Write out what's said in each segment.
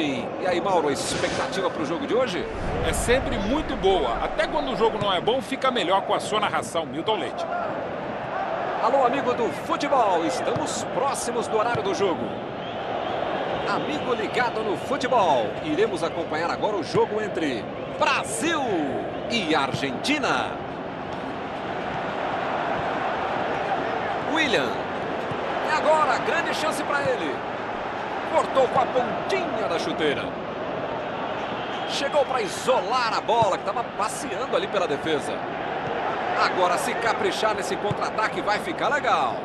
E aí, Mauro, a expectativa para o jogo de hoje? É sempre muito boa. Até quando o jogo não é bom, fica melhor com a sua narração, Milton Leite. Alô, amigo do futebol. Estamos próximos do horário do jogo. Amigo ligado no futebol. Iremos acompanhar agora o jogo entre Brasil e Argentina. William. E agora, grande chance para ele. Cortou com a pontinha da chuteira. Chegou para isolar a bola, que estava passeando ali pela defesa. Agora, se caprichar nesse contra-ataque, vai ficar legal.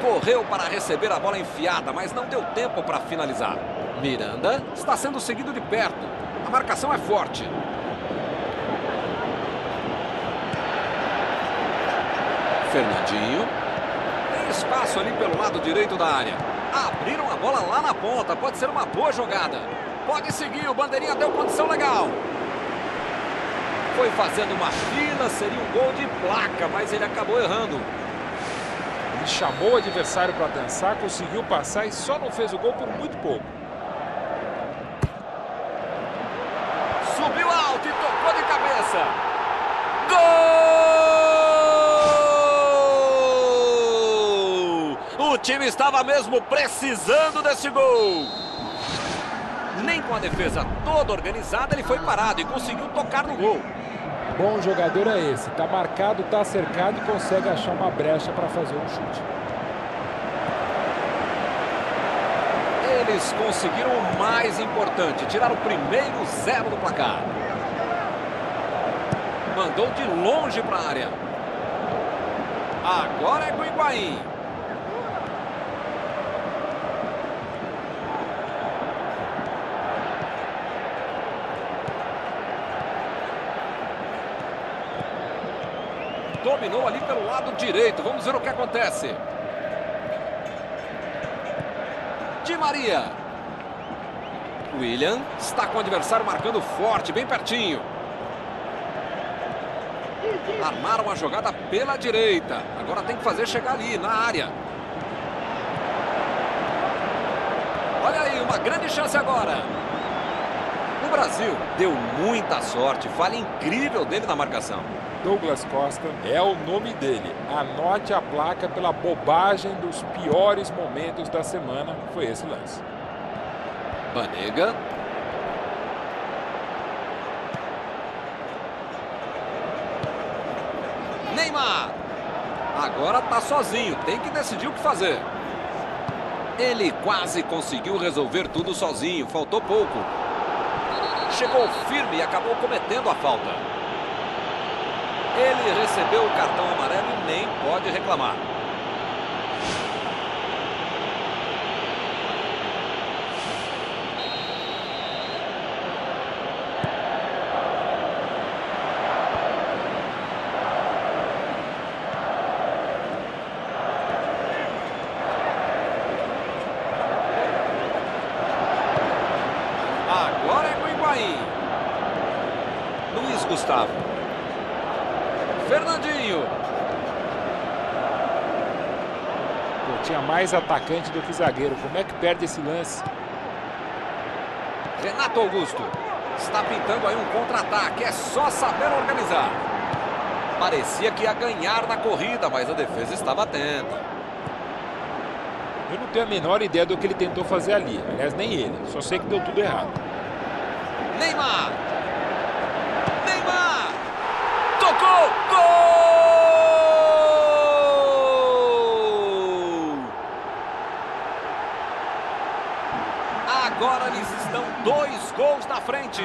Correu para receber a bola enfiada, mas não deu tempo para finalizar. Miranda está sendo seguido de perto. A marcação é forte. Fernandinho. Tem espaço ali pelo lado direito da área. Abriram a bola lá na ponta. Pode ser uma boa jogada. Pode seguir. O bandeirinha deu condição legal. Foi fazendo uma fila. Seria um gol de placa, mas ele acabou errando. Ele chamou o adversário para dançar, conseguiu passar e só não fez o gol por muito pouco. Subiu alto e tocou de cabeça. Gol! O time estava mesmo precisando desse gol. Nem com a defesa toda organizada ele foi parado e conseguiu tocar no gol. Bom jogador é esse. Tá marcado, tá cercado e consegue achar uma brecha para fazer um chute. Eles conseguiram o mais importante, tirar o primeiro zero do placar. Mandou de longe para a área. Agora é com o Higuaín. Dominou ali pelo lado direito. Vamos ver o que acontece. Di Maria. William está com o adversário marcando forte, bem pertinho. Armaram a jogada pela direita. Agora tem que fazer chegar ali, na área. Olha aí, uma grande chance agora. O Brasil deu muita sorte. Falha incrível dele na marcação. Douglas Costa é o nome dele. Anote a placa pela bobagem dos piores momentos da semana. Foi esse lance. Banega. Neymar. Agora tá sozinho. Tem que decidir o que fazer. Ele quase conseguiu resolver tudo sozinho. Faltou pouco. Chegou firme e acabou cometendo a falta. Ele recebeu o cartão amarelo e nem pode reclamar. Agora é com o. Luiz Gustavo. Fernandinho. Pô, tinha mais atacante do que zagueiro. Como é que perde esse lance? Renato Augusto. Está pintando aí um contra-ataque. É só saber organizar. Parecia que ia ganhar na corrida, mas a defesa estava atenta. Eu não tenho a menor ideia do que ele tentou fazer ali. Aliás, nem ele. Só sei que deu tudo errado. Neymar. Neymar. Tocou. Gol! Agora eles estão dois gols na frente.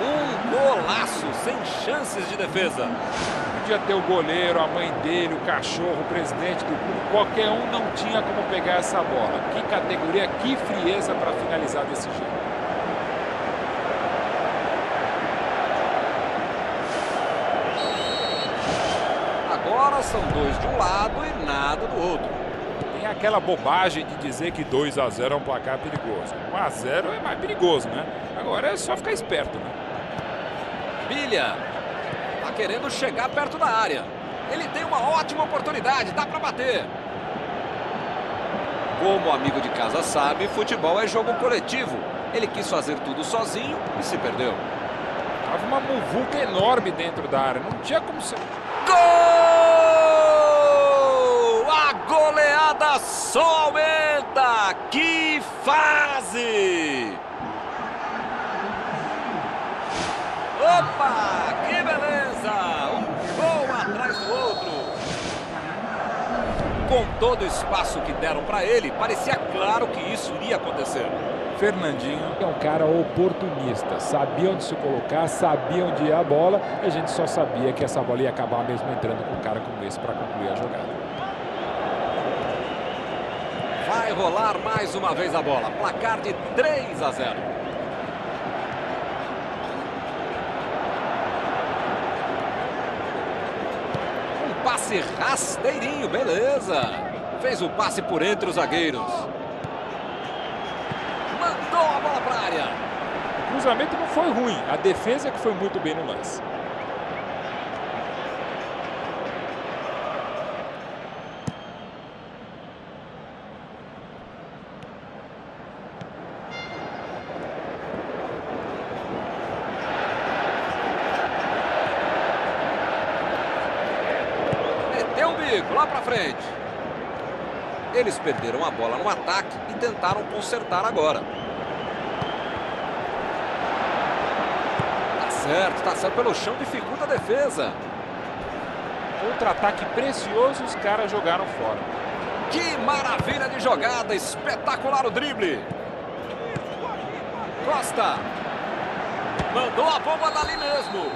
Um golaço sem chances de defesa. Podia ter o goleiro, a mãe dele, o cachorro, o presidente do clube. Qualquer um não tinha como pegar essa bola. Que categoria, que frieza para finalizar desse jeito. Agora são dois de um lado e nada do outro. Aquela bobagem de dizer que 2 a 0 é um placar perigoso. 1 a 0 é mais perigoso, né? Agora é só ficar esperto, né? Bilha. Tá querendo chegar perto da área. Ele tem uma ótima oportunidade, dá para bater. Como o amigo de casa sabe, futebol é jogo coletivo. Ele quis fazer tudo sozinho e se perdeu. Tava uma muvuca enorme dentro da área. Não tinha como ser. Gol! A goleada só aumenta! Que fase! Opa! Que beleza! Um gol atrás do outro. Com todo o espaço que deram para ele, parecia claro que isso iria acontecer. Fernandinho é um cara oportunista, sabia onde se colocar, sabia onde ia a bola, a gente só sabia que essa bola ia acabar mesmo entrando com um cara como esse para concluir a jogada. Rolar mais uma vez a bola, placar de 3 a 0. passe rasteirinho, beleza. Fez o passe por entre os zagueiros. Mandou a bola para a área. O cruzamento não foi ruim, a defesa que foi muito bem no lance. Lá para frente. Eles perderam a bola no ataque e tentaram consertar agora. Tá certo, tá certo. Pelo chão dificulta a defesa. Contra-ataque precioso, os caras jogaram fora. Que maravilha de jogada, espetacular o drible. Costa. Mandou a bomba dali mesmo.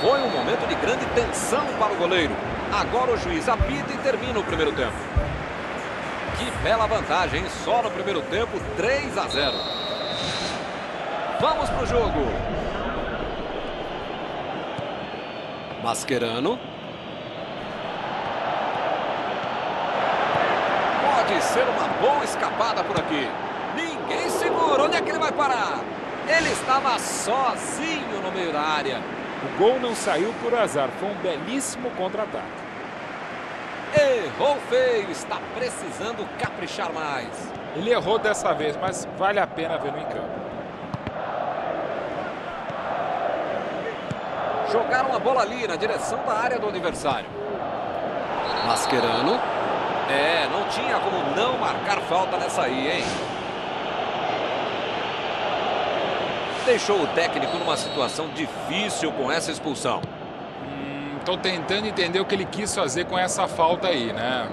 Foi um momento de grande tensão para o goleiro. Agora o juiz apita e termina o primeiro tempo. Que bela vantagem, só no primeiro tempo, 3 a 0. Vamos para o jogo. Mascherano. Pode ser uma boa escapada por aqui. Ninguém segura. Onde é que ele vai parar? Ele estava sozinho no meio da área. O gol não saiu por azar, foi um belíssimo contra-ataque. Errou feio, está precisando caprichar mais. Ele errou dessa vez, mas vale a pena ver no campo. Jogaram a bola ali na direção da área do adversário. Mascherano. É, não tinha como não marcar falta nessa aí, hein? Deixou o técnico numa situação difícil com essa expulsão. Estou hum, tentando entender o que ele quis fazer com essa falta aí, né?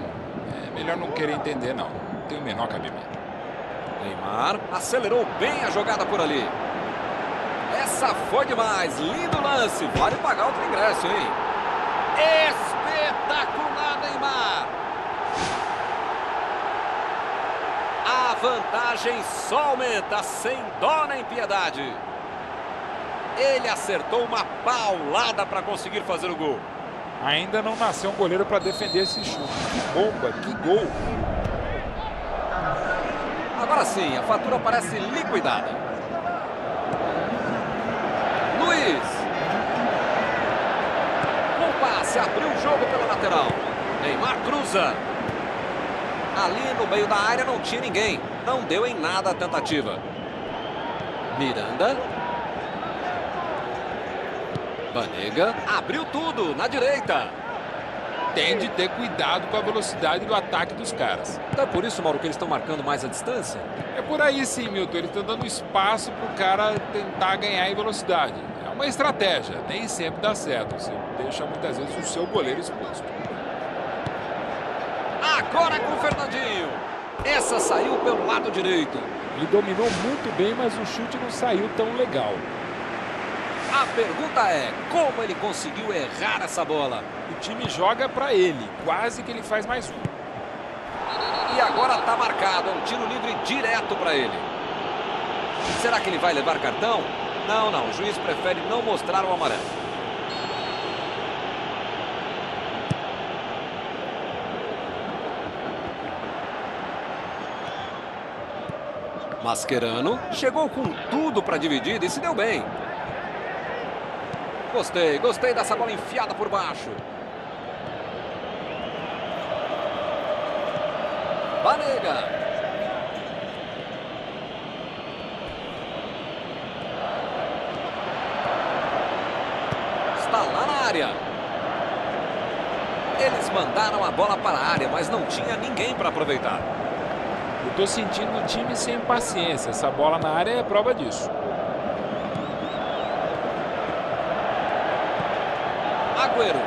É melhor não querer entender, não. Não tenho o menor cabimento. Neymar acelerou bem a jogada por ali. Essa foi demais. Lindo lance. Vale pagar outro ingresso, hein? Espetacular, Neymar. A vantagem só aumenta, sem dó nem piedade. Ele acertou uma paulada para conseguir fazer o gol. Ainda não nasceu um goleiro para defender esse chute. Que bomba, que gol. Agora sim, a fatura parece liquidada. Luiz. Um passe, abriu o jogo pela lateral. Neymar cruza. Ali no meio da área não tinha ninguém. Não deu em nada a tentativa. Miranda. Banega. Abriu tudo na direita. Tem de ter cuidado com a velocidade do ataque dos caras. Então é por isso, Mauro, que eles estão marcando mais a distância? É por aí sim, Milton. Eles estão dando espaço para o cara tentar ganhar em velocidade. É uma estratégia. Nem sempre dá certo. Você deixa muitas vezes o seu goleiro exposto. Agora com o Fernandinho. Essa saiu pelo lado direito. Ele dominou muito bem, mas o chute não saiu tão legal. A pergunta é, como ele conseguiu errar essa bola? O time joga para ele, quase que ele faz mais um. E agora está marcado, é um tiro livre direto para ele. Será que ele vai levar cartão? Não, não, o juiz prefere não mostrar o amarelo. Mascherano chegou com tudo para dividir e se deu bem. Gostei, gostei dessa bola enfiada por baixo. Banega. Está lá na área. Eles mandaram a bola para a área, mas não tinha ninguém para aproveitar. Estou sentindo o time sem paciência. Essa bola na área é prova disso. Agüero.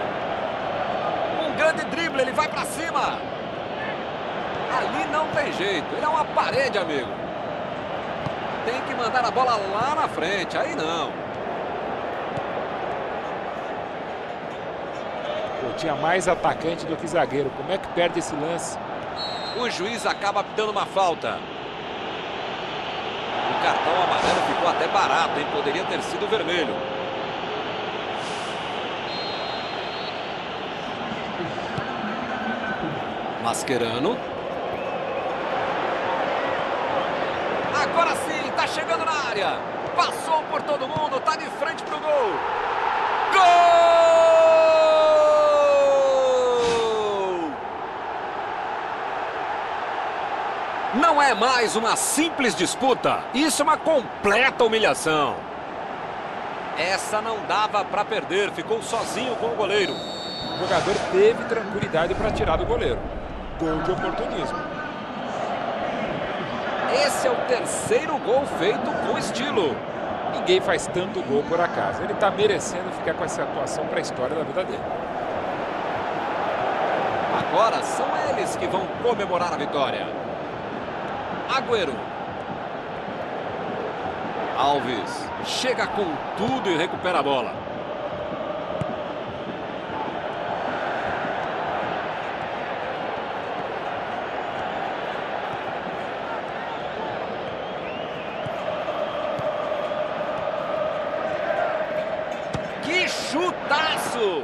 Um grande drible, ele vai para cima. Ali não tem jeito, ele é uma parede, amigo. Tem que mandar a bola lá na frente, aí não. Pô, tinha mais atacante do que zagueiro. Como é que perde esse lance? O juiz acaba dando uma falta. O cartão amarelo ficou até barato, hein? Poderia ter sido vermelho. Mascherano. Agora sim, tá chegando na área. Passou por todo mundo, tá de frente pro gol. Não é mais uma simples disputa. Isso é uma completa humilhação. Essa não dava para perder, ficou sozinho com o goleiro. O jogador teve tranquilidade para tirar do goleiro. Gol de oportunismo. Esse é o terceiro gol feito com estilo. Ninguém faz tanto gol por acaso. Ele está merecendo ficar com essa atuação para a história da vida dele. Agora são eles que vão comemorar a vitória. Agüero. Alves chega com tudo e recupera a bola. Que chutaço!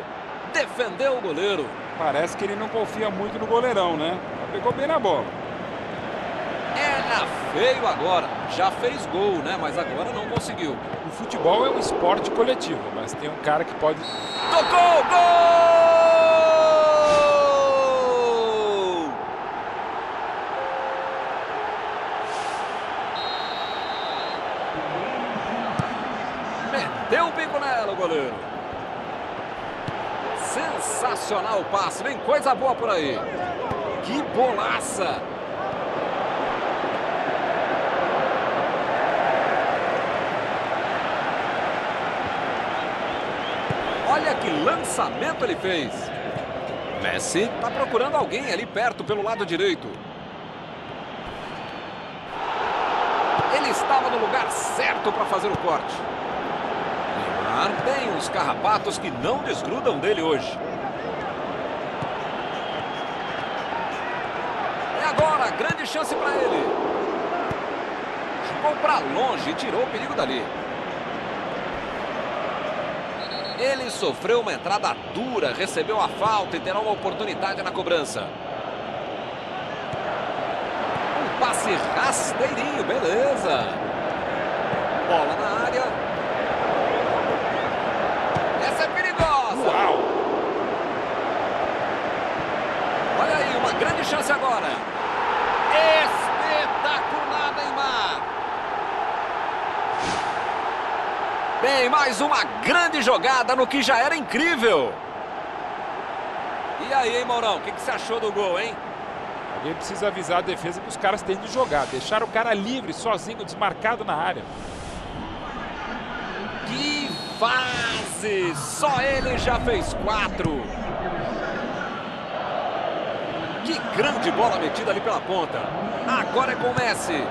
Defendeu o goleiro. Parece que ele não confia muito no goleirão, né? Pegou bem na bola. Feio agora. Já fez gol, né? Mas agora não conseguiu. O futebol é um esporte coletivo, mas tem um cara que pode. Tocou! Gol! Meteu o bico nela, o goleiro. Sensacional o passe. Vem coisa boa por aí. Que bolaça! Olha que lançamento ele fez. Messi está procurando alguém ali perto pelo lado direito. Ele estava no lugar certo para fazer o corte. Neymar tem uns carrapatos que não desgrudam dele hoje. É agora, grande chance para ele. Jogou para longe e tirou o perigo dali. Ele sofreu uma entrada dura, recebeu a falta e terá uma oportunidade na cobrança. Um passe rasteirinho, beleza. Bola na área. Essa é perigosa. Uau! Olha aí, uma grande chance agora. Espetacular, Neymar. Bem, mais uma grande jogada no que já era incrível. E aí, hein, Maurão? O que, que você achou do gol, hein? Alguém precisa avisar a defesa que os caras têm de jogar. Deixar o cara livre, sozinho, desmarcado na área. Que fase! Só ele já fez quatro. Que grande bola metida ali pela ponta. Agora é com o Messi.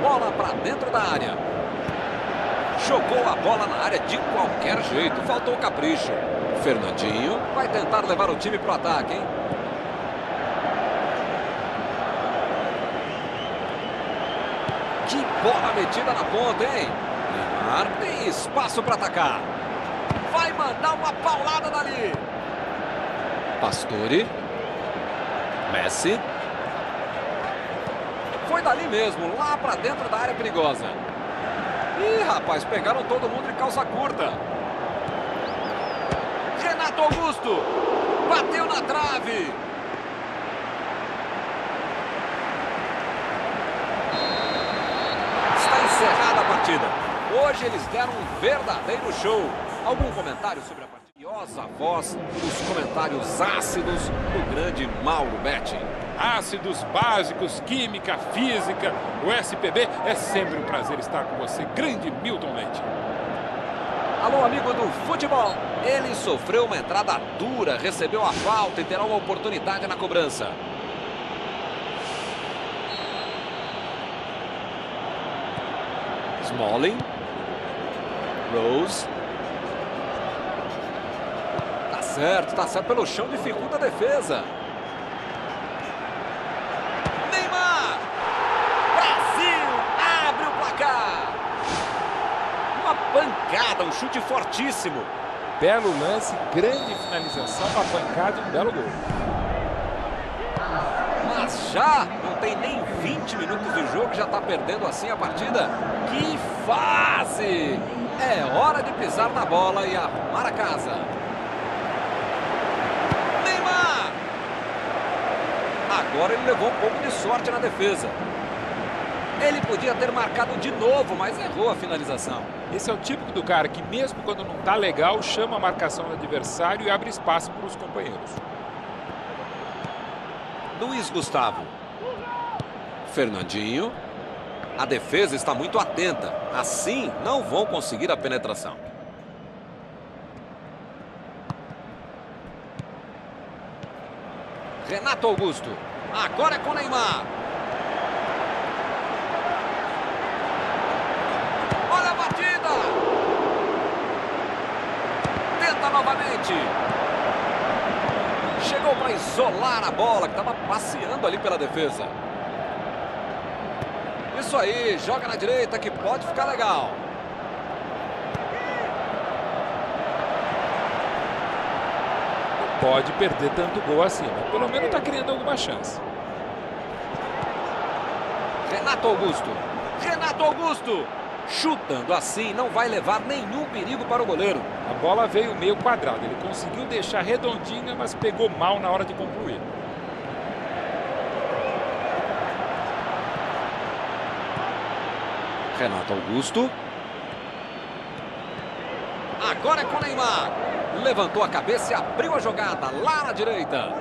Bola para dentro da área. Jogou a bola na área de qualquer jeito. Faltou capricho. Fernandinho vai tentar levar o time para o ataque, hein? Que bola metida na ponta, hein? Neymar tem espaço para atacar. Vai mandar uma paulada dali. Pastore. Messi. Foi dali mesmo, lá para dentro da área perigosa. Ih, rapaz, pegaram todo mundo de calça curta. Renato Augusto. Bateu na trave. Está encerrada a partida. Hoje eles deram um verdadeiro show. Algum comentário sobre a partida? Curiosa voz, os comentários ácidos do grande Mauro Betting. Ácidos básicos, química, física, o SPB é sempre um prazer estar com você, grande Milton Leite. Alô, amigo do futebol. Ele sofreu uma entrada dura, recebeu a falta e terá uma oportunidade na cobrança. Smalling. Rose. Tá certo, tá certo. Pelo chão dificulta a defesa. Neymar! Brasil abre o placar. Uma pancada, um chute fortíssimo. Belo lance, grande finalização, uma pancada e um belo gol. Mas já não tem nem 20 minutos de jogo, já está perdendo assim a partida. Que fase! É hora de pisar na bola e arrumar a casa. Neymar! Agora ele levou um pouco de sorte na defesa. Ele podia ter marcado de novo, mas errou a finalização. Esse é o típico do cara que mesmo quando não está legal, chama a marcação do adversário e abre espaço para os companheiros. Luiz Gustavo. Fernandinho. A defesa está muito atenta. Assim, não vão conseguir a penetração. Renato Augusto. Agora é com Neymar. Olha a batida. Novamente. Chegou para isolar a bola, que estava passeando ali pela defesa. Isso aí, joga na direita que pode ficar legal. Pode perder tanto gol assim, mas pelo menos está criando alguma chance. Renato Augusto. Renato Augusto. Chutando assim, não vai levar nenhum perigo para o goleiro. A bola veio meio quadrada. Ele conseguiu deixar redondinha, mas pegou mal na hora de concluir. Renato Augusto. Agora é com Neymar. Levantou a cabeça e abriu a jogada lá na direita.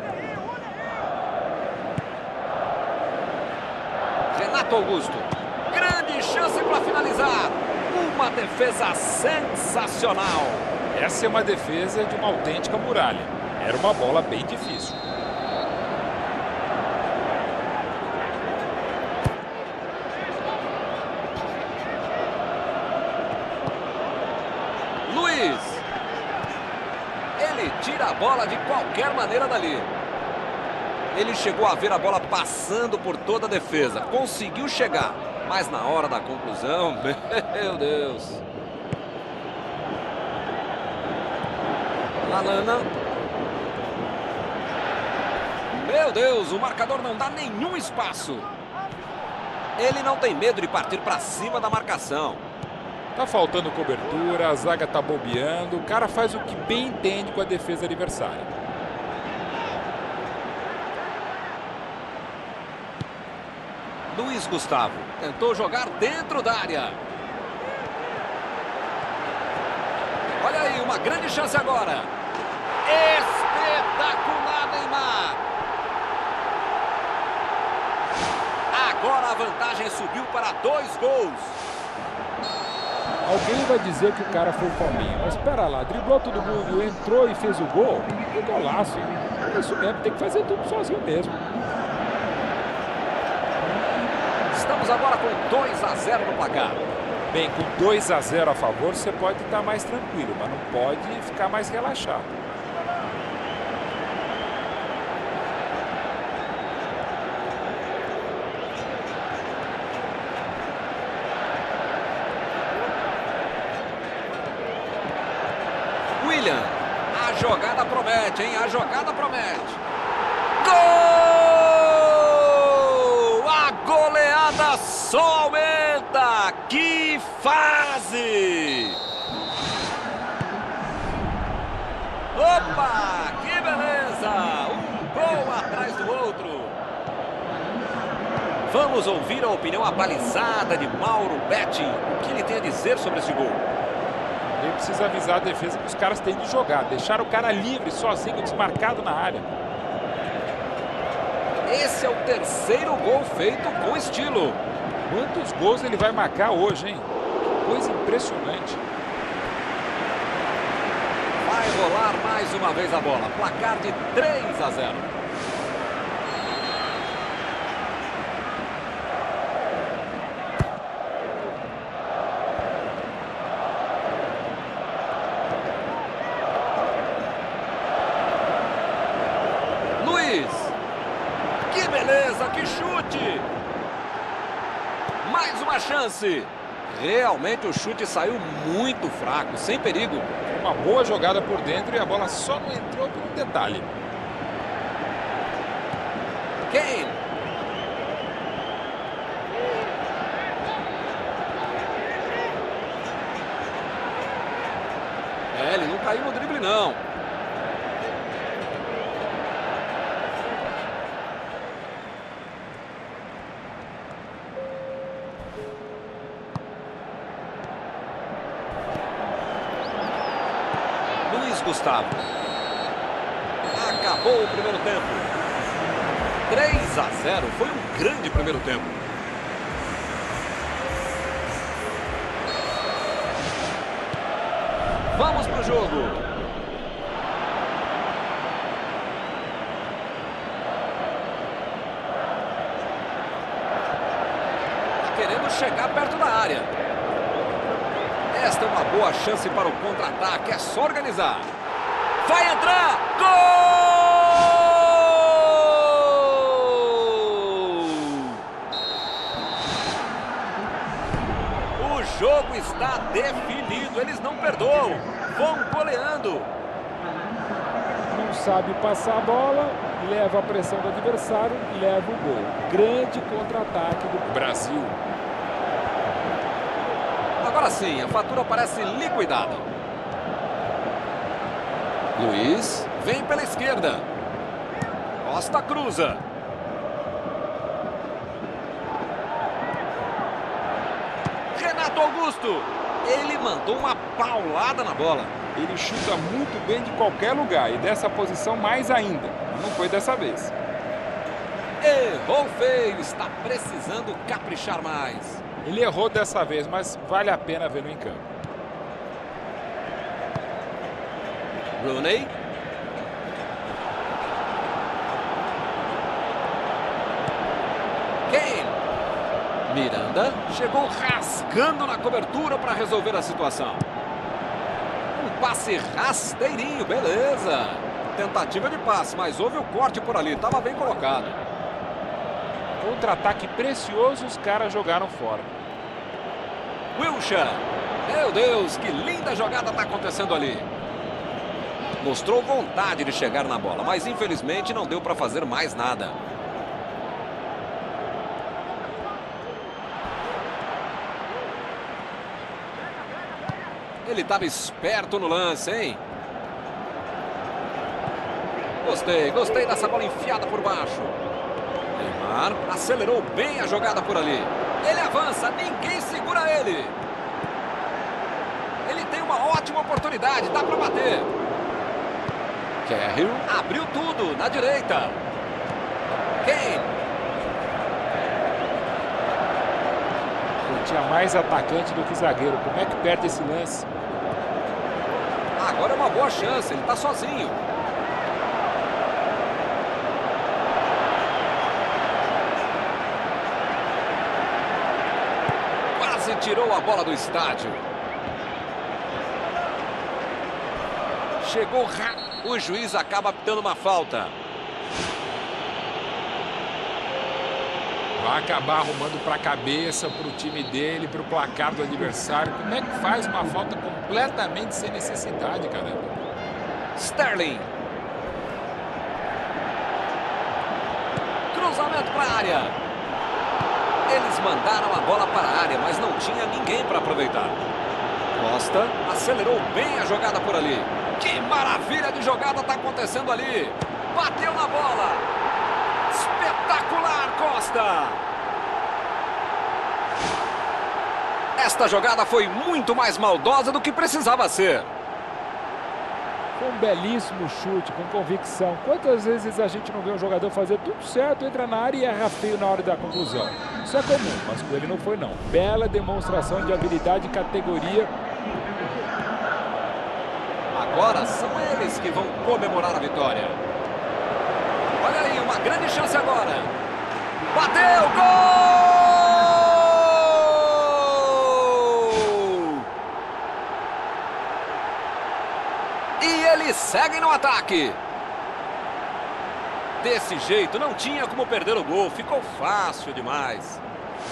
Renato Augusto. Grande chance para finalizar. Uma defesa sensacional. Essa é uma defesa de uma autêntica muralha. Era uma bola bem difícil. Luiz. Ele tira a bola de qualquer maneira dali. Ele chegou a ver a bola passando por toda a defesa. Conseguiu chegar. Mas na hora da conclusão, meu Deus. Lalana. Meu Deus, o marcador não dá nenhum espaço. Ele não tem medo de partir para cima da marcação. Tá faltando cobertura, a zaga tá bobeando, o cara faz o que bem entende com a defesa adversária. Luiz Gustavo tentou jogar dentro da área. Olha aí, uma grande chance agora. Espetacular, Neymar. Agora a vantagem subiu para dois gols. Alguém vai dizer que o cara foi fominha, mas espera lá, driblou todo mundo, entrou e fez o gol. Que golaço? É isso mesmo, tem que fazer tudo sozinho mesmo. Estamos agora com 2 a 0 no placar. Bem, com 2 a 0 a favor, você pode estar mais tranquilo, mas não pode ficar mais relaxado. William, a jogada promete, hein? A jogada promete. Gol! A goleada só aumenta. Que fase! Opa, que beleza! Um gol atrás do outro. Vamos ouvir a opinião abalizada de Mauro Betti. O que ele tem a dizer sobre esse gol? Precisa avisar a defesa que os caras têm de jogar. Deixar o cara livre, sozinho, desmarcado na área. Esse é o terceiro gol feito com estilo. Quantos gols ele vai marcar hoje, hein? Coisa impressionante. Vai rolar mais uma vez a bola. Placar de 3 a 0. Luiz. Que beleza, que chute! Mais Realmente o chute saiu muito fraco, sem perigo. Uma boa jogada por dentro e a bola só não entrou por um detalhe. Kane. É, ele não caiu no drible, não. Luiz Gustavo. Acabou o primeiro tempo. 3 a 0. Foi um grande primeiro tempo. Vamos pro jogo. Tá querendo chegar perto da área. Esta é uma boa chance para o contra-ataque. É só organizar. Vai entrar! Gol! O jogo está definido. Eles não perdoam. Vão goleando. Não sabe passar a bola, leva a pressão do adversário, leva o gol. Grande contra-ataque do Brasil. Agora sim, a fatura parece liquidada. Luiz vem pela esquerda. Costa cruza. Renato Augusto. Ele mandou uma paulada na bola. Ele chuta muito bem de qualquer lugar e dessa posição mais ainda. Não foi dessa vez. Errou feio. Está precisando caprichar mais. Ele errou dessa vez, mas vale a pena vê-lo em campo. Rooney. Kane. Miranda chegou rasgando na cobertura para resolver a situação. Um passe rasteirinho, beleza. Tentativa de passe, mas houve o corte por ali, estava bem colocado. Contra-ataque precioso, os caras jogaram fora. Wilshire. Meu Deus, que linda jogada está acontecendo ali. Mostrou vontade de chegar na bola, mas infelizmente não deu para fazer mais nada. Ele estava esperto no lance, hein? Gostei, gostei dessa bola enfiada por baixo. Neymar acelerou bem a jogada por ali. Ele avança, ninguém segura ele. Ele tem uma ótima oportunidade, dá para bater. Carrill abriu tudo na direita. Kane. Tinha mais atacante do que zagueiro. Como é que perde esse lance? Agora é uma boa chance, ele está sozinho. Quase tirou a bola do estádio. Chegou rápido. O juiz acaba dando uma falta. Vai acabar arrumando para a cabeça, para o time dele, para o placar do adversário. Como é que faz uma falta completamente sem necessidade, caramba? Sterling. Cruzamento para a área. Eles mandaram a bola para a área, mas não tinha ninguém para aproveitar. Costa acelerou bem a jogada por ali. Que maravilha de jogada está acontecendo ali. Bateu na bola. Espetacular, Costa. Esta jogada foi muito mais maldosa do que precisava ser. Com um belíssimo chute, com convicção. Quantas vezes a gente não vê um jogador fazer tudo certo, entra na área e erra feio na hora da conclusão. Isso é comum, mas com ele não foi não. Bela demonstração de habilidade e categoria Agora são eles que vão comemorar a vitória. Olha aí, uma grande chance agora. Bateu, gol! E eles seguem no ataque. Desse jeito, não tinha como perder o gol. Ficou fácil demais.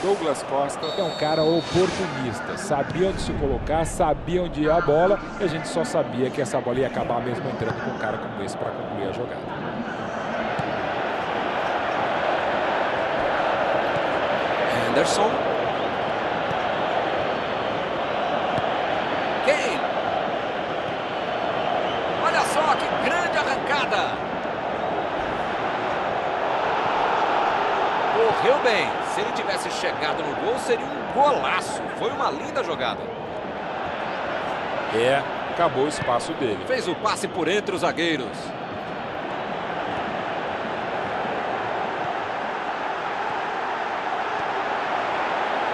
Douglas Costa é um cara oportunista. Sabia onde se colocar, sabia onde ia a bola. E a gente só sabia que essa bola ia acabar mesmo entrando com um cara como esse para concluir a jogada. Henderson. Kane. Olha só que grande arrancada. Correu bem. Se ele tivesse chegado no gol, seria um golaço. Foi uma linda jogada. É, acabou o espaço dele. Fez o passe por entre os zagueiros.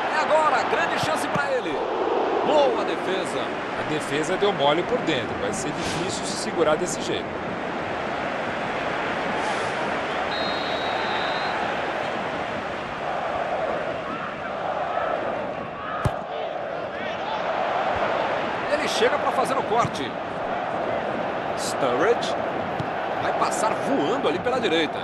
E agora, grande chance para ele. Boa defesa. A defesa deu mole por dentro. Vai ser difícil se segurar desse jeito. Ele chega para fazer o corte. Sturridge vai passar voando ali pela direita.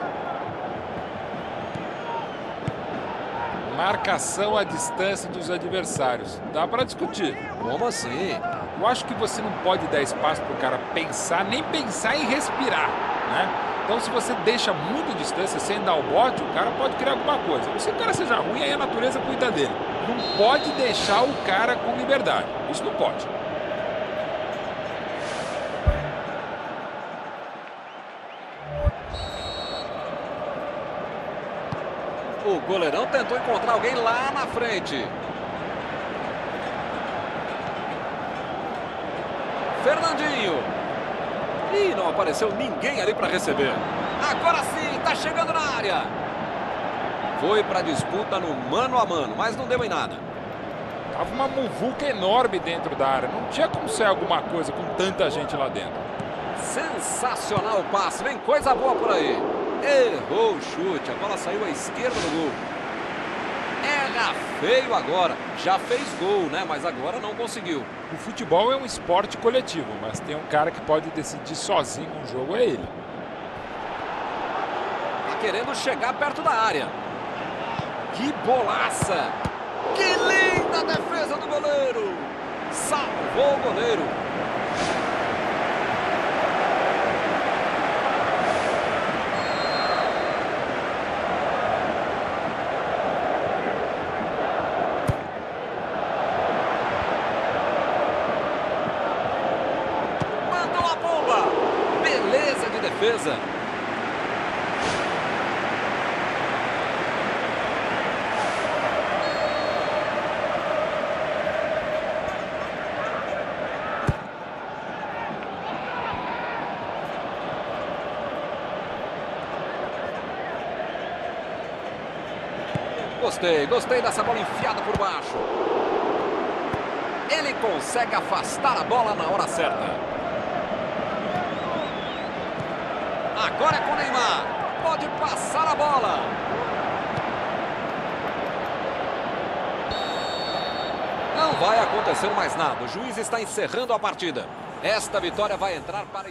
Marcação à distância dos adversários. Dá para discutir. Como assim? Eu acho que você não pode dar espaço para o cara pensar, nem pensar em respirar, né? Então, se você deixa muito distância sem dar o bote, o cara pode criar alguma coisa. Se o cara seja ruim, aí a natureza cuida dele. Não pode deixar o cara com liberdade. Isso não pode. Goleirão tentou encontrar alguém lá na frente. Fernandinho. Ih, não apareceu ninguém ali para receber. Agora sim, tá chegando na área. Foi para disputa no mano a mano, mas não deu em nada. Tava uma muvuca enorme dentro da área. Não tinha como ser alguma coisa com tanta gente lá dentro. Sensacional o passe, vem coisa boa por aí. Errou o chute, a bola saiu à esquerda do gol. Erra feio agora. Já fez gol, né? Mas agora não conseguiu. O futebol é um esporte coletivo, mas tem um cara que pode decidir sozinho um jogo, é ele. Tá querendo chegar perto da área. Que bolaça! Que linda defesa do goleiro! Salvou o goleiro. Mandou a bomba. Beleza de defesa. Gostei, gostei dessa bola enfiada por baixo. Ele consegue afastar a bola na hora certa. Agora é com o Neymar. Pode passar a bola. Não vai acontecer mais nada. O juiz está encerrando a partida. Esta vitória vai entrar para...